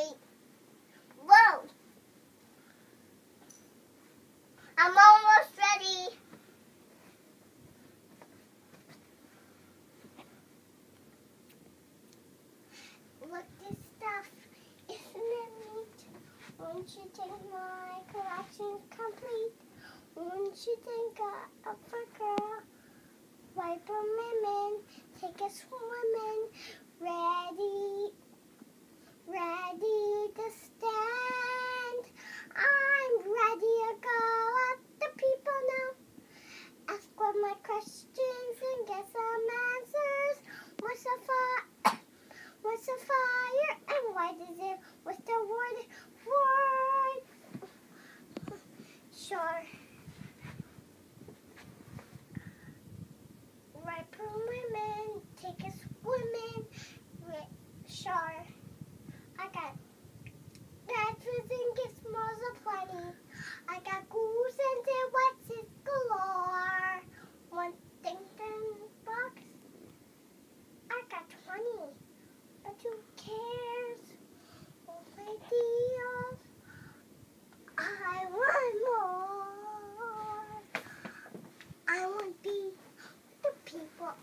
Street. Road. I'm almost ready. Look this stuff. Isn't it neat? Won't you think my collection's complete? Won't you think a girl?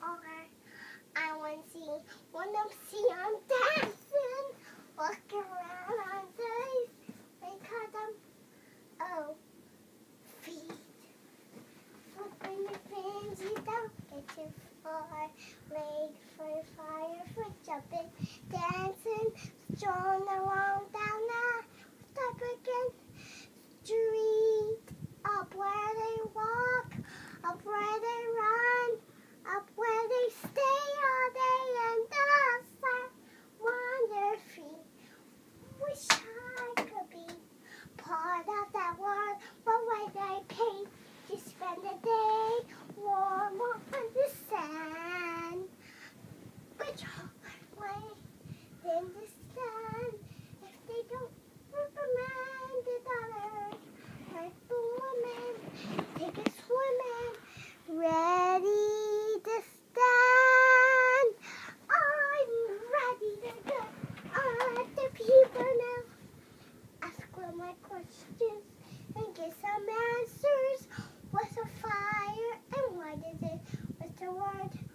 People. I want to see when them see I'm dancing. Look around on days. Because I'm oh feet. Flipping the fins, you don't get too far. Made for fire, for jumping. I bed.